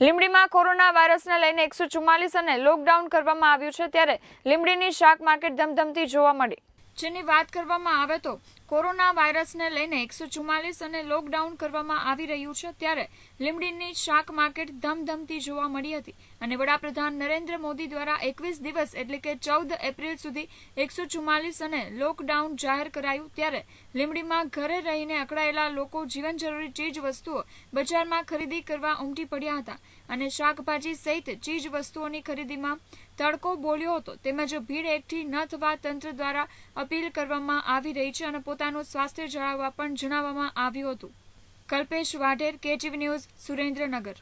લીંબડીમાં corona વાયરસને લઈને એકસો અને લોકડાઉન કરવામાં આવ્યું છે, ત્યારે લીમડીની શાક માર્કેટ ધમધમતી જોવા મળી. જેની વાત કરવામાં આવે તો કોરોના વાયરસને લઈને એકસો ચુમ્માલીસ અને લોકડાઉન કરવામાં આવી રહ્યું છે, ત્યારે લીમડીની શાક માર્કેટ ધમધમતી જોવા મળી હતી અને વડાપ્રધાન નરેન્દ્ર મોદી દ્વારા એકવીસ દિવસ એટલે કે ચૌદ એપ્રિલ સુધી એકસો ચુમ્માલીસ અને લોકડાઉન જાહેર કરાયું, ત્યારે લીમડીમાં ઘરે રહીને અકળાયેલા લોકો જીવન જરૂરી ચીજ વસ્તુઓ બજારમાં ખરીદી કરવા ઉમટી પડ્યા હતા અને શાકભાજી સહિત ચીજ વસ્તુઓની ખરીદીમાં તડકો બોલ્યો હતો, તેમજ ભીડ એકઠી ન થવા તંત્ર દ્વારા અપીલ કરવામાં આવી રહી છે અને પોતાનું સ્વાસ્થ્ય જાળવવા પણ જણાવવામાં આવ્યું હતું. Kalpesh Vadher, KTV news, Surendranagar.